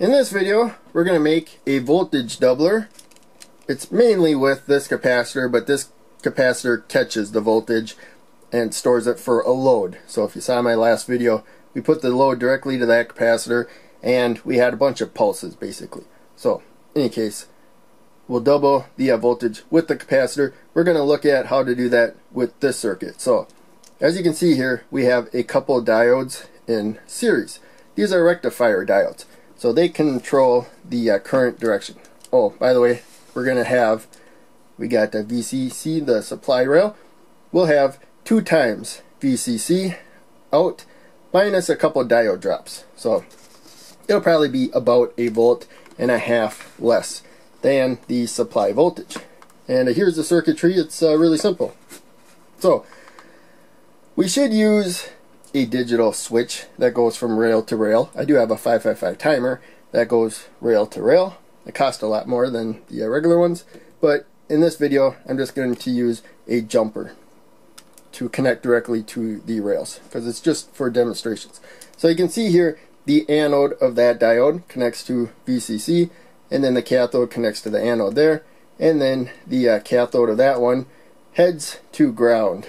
In this video, we're going to make a voltage doubler. It's mainly with this capacitor, but this capacitor catches the voltage and stores it for a load. So if you saw my last video, we put the load directly to that capacitor and we had a bunch of pulses basically. So in any case, we'll double the uh, voltage with the capacitor. We're going to look at how to do that with this circuit. So as you can see here, we have a couple diodes in series. These are rectifier diodes. So they control the uh, current direction. Oh, by the way, we're going to have, we got the VCC, the supply rail. We'll have two times VCC out minus a couple diode drops. So it'll probably be about a volt and a half less than the supply voltage. And here's the circuitry. It's uh, really simple. So we should use a digital switch that goes from rail to rail. I do have a 555 timer that goes rail to rail. It costs a lot more than the regular ones, but in this video I'm just going to use a jumper to connect directly to the rails because it's just for demonstrations. So you can see here the anode of that diode connects to VCC and then the cathode connects to the anode there and then the uh, cathode of that one heads to ground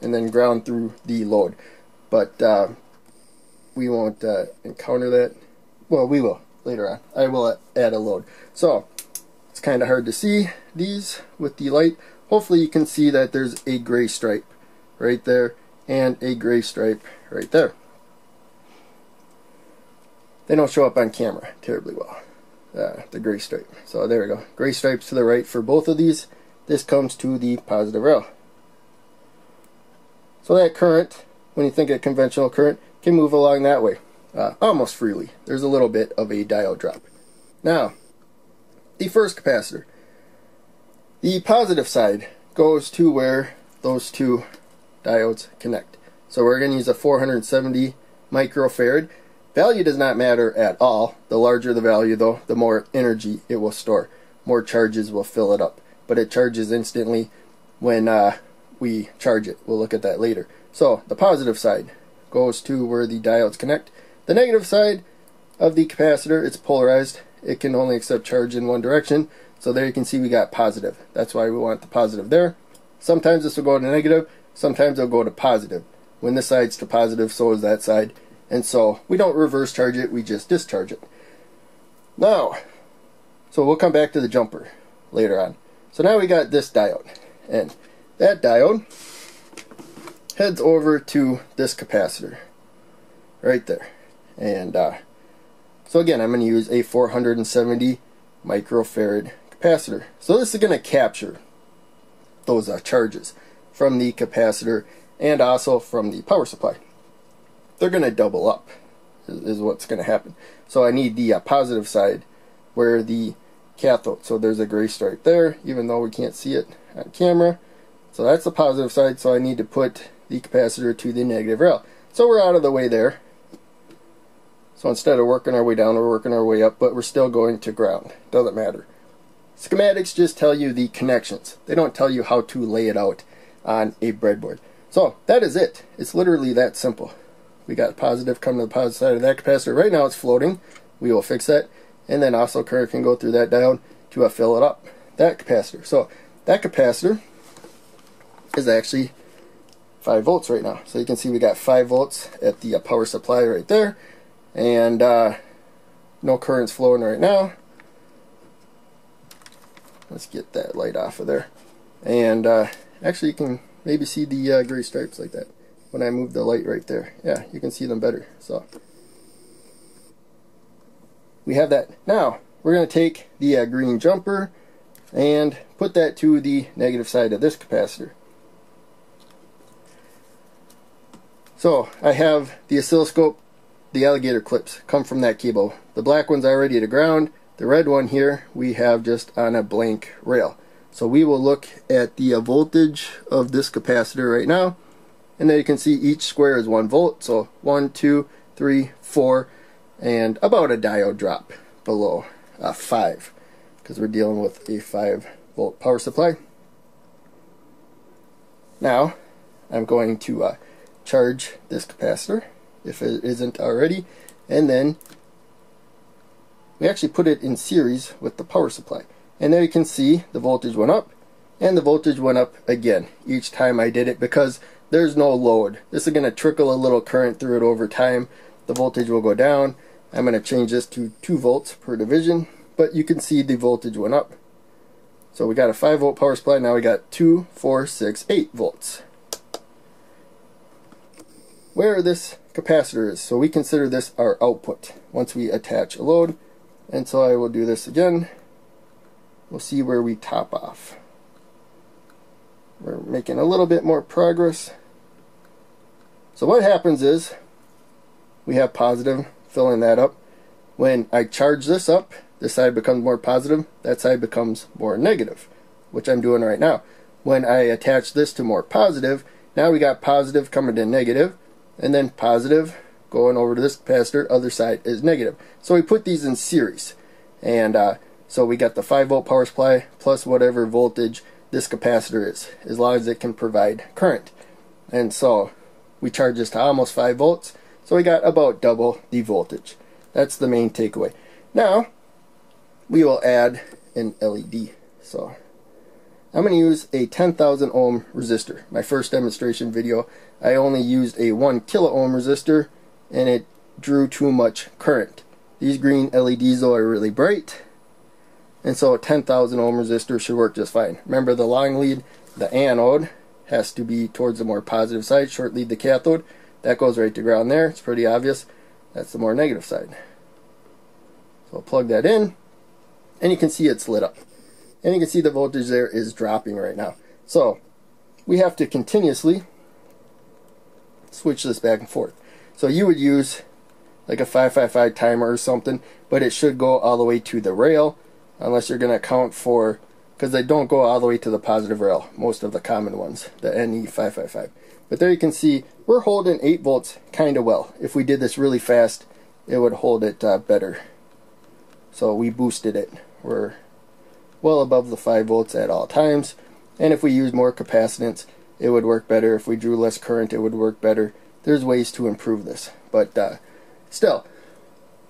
and then ground through the load but uh, we won't uh, encounter that. Well we will later on. I will add a load. So it's kind of hard to see these with the light. Hopefully you can see that there's a gray stripe right there and a gray stripe right there. They don't show up on camera terribly well uh, the gray stripe. So there we go. Gray stripes to the right for both of these. This comes to the positive rail. So that current when you think of conventional current can move along that way uh, almost freely there's a little bit of a diode drop now the first capacitor the positive side goes to where those two diodes connect. So we're going to use a 470 microfarad. Value does not matter at all. The larger the value though, the more energy it will store. More charges will fill it up. But it charges instantly when uh, we charge it. We'll look at that later. So the positive side goes to where the diodes connect. The negative side of the capacitor, it's polarized. It can only accept charge in one direction. So there you can see we got positive. That's why we want the positive there. Sometimes this will go to negative sometimes it'll go to positive. When this side's to positive, so is that side. And so we don't reverse charge it, we just discharge it. Now, so we'll come back to the jumper later on. So now we got this diode. And that diode heads over to this capacitor. Right there. And uh, so again, I'm going to use a 470 microfarad capacitor. So this is going to capture those uh, charges from the capacitor and also from the power supply. They're going to double up is, what's going to happen. So I need the uh, positive side where the cathode, so there's a gray stripe there even though we can't see it on camera. So that's the positive side so I need to put the capacitor to the negative rail. So we're out of the way there. So instead of working our way down, we're working our way up, but we're still going to ground. Doesn't matter. Schematics just tell you the connections. They don't tell you how to lay it out on a breadboard. So that is it. It's literally that simple. We got positive coming to the positive side of that capacitor. Right now it's floating. We will fix that. And then also current can go through that diode to fill it up. That capacitor. So that capacitor is actually 5 volts right now. So you can see we got 5 volts at the uh, power supply right there. And uh, no currents flowing right now. Let's get that light off of there. And uh, Actually, you can maybe see the uh, gray stripes like that when I move the light right there. Yeah, you can see them better. So we have that. Now, we're going to take the uh, green jumper and put that to the negative side of this capacitor. So, I have the oscilloscope, the alligator clips come from that cable. The black one's already to ground. The red one here, we have just on a blank rail. So we will look at the uh, voltage of this capacitor right now. And then you can see each square is 1 volt. So one, two, three, four, and about a diode drop below uh, 5. Because we're dealing with a 5 volt power supply. Now, I'm going to uh, charge this capacitor if it isn't already. And then we actually put it in series with the power supply. And there you can see the voltage went up and the voltage went up again each time I did it because there's no load. This is going to trickle a little current through it over time. The voltage will go down. I'm going to change this to 2 volts per division, but you can see the voltage went up. So we got a 5 volt power supply, now we got 2, 4, 6, 8 volts. Where this capacitor is, so we consider this our output once we attach a load. And so I will do this again. We'll see where we top off. We're making a little bit more progress. So what happens is we have positive filling that up. When I charge this up, this side becomes more positive, that side becomes more negative, which I'm doing right now. When I attach this to more positive, now we got positive coming to negative, and then positive going over to this capacitor, other side is negative. So we put these in series. And uh, so we got the 5 volt power supply plus whatever voltage this capacitor is, as long as it can provide current. And so we charge this to almost 5 volts, so we got about double the voltage. That's the main takeaway. Now, we will add an LED. So I'm going to use a 10,000 ohm resistor. My first demonstration video, I only used a 1 kilo ohm resistor and it drew too much current. These green LEDs though are really bright and so a 10,000 ohm resistor should work just fine. Remember the long lead, the anode, has to be towards the more positive side, short lead the cathode. That goes right to ground there. It's pretty obvious. That's the more negative side. So I'll plug that in, and you can see it's lit up. And you can see the voltage there is dropping right now. So we have to continuously switch this back and forth. So you would use like a 555 timer or something, but it should go all the way to the rail unless you're going to account for because they don't go all the way to the positive rail most of the common ones the NE555 but there you can see we're holding 8 volts kind of well if we did this really fast it would hold it uh, better so we boosted it we're well above the 5 volts at all times and if we use more capacitance it would work better if we drew less current it would work better there's ways to improve this but uh, still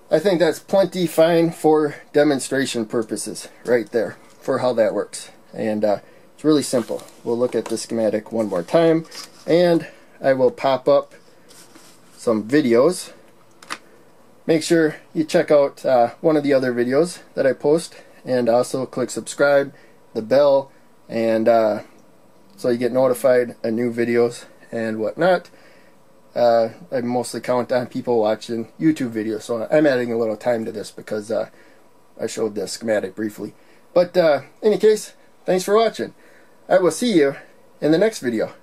I think that's plenty fine for demonstration purposes right there for how that works. And uh, it's really simple. We'll look at the schematic one more time and I will pop up some videos. Make sure you check out uh, one of the other videos that I post and also click subscribe, the bell, and uh, so you get notified of new videos and whatnot uh, I mostly count on people watching YouTube videos, so I'm adding a little time to this because uh, I showed the schematic briefly. But uh, in any case, thanks for watching. I will see you in the next video.